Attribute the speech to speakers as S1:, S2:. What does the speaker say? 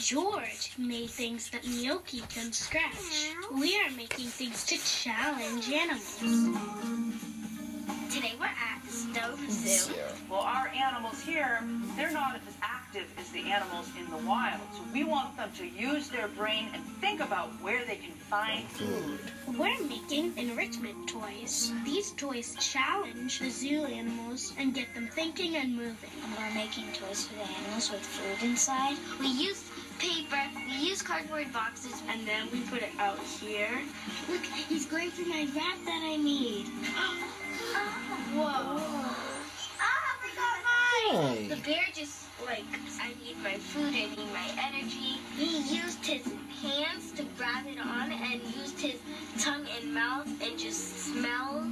S1: George made things that Gnocchi can scratch. We are making things to challenge animals.
S2: Today we're at the Stone Zoo.
S3: Well, our animals here, they're not as active as the animals in the wild. So we want them to use their brain and think about where they can find food.
S1: We're making enrichment toys. These toys challenge the zoo animals and get them thinking and moving.
S2: And we're making toys for the animals with food inside. We use paper, we use cardboard boxes,
S1: And then we put it out here. Look, he's going through my vat that I made. Whoa.
S4: Oh, hey.
S2: the bear just like, I need my food, I need my energy. He used his hands to grab it on and used his tongue and mouth and just smelled,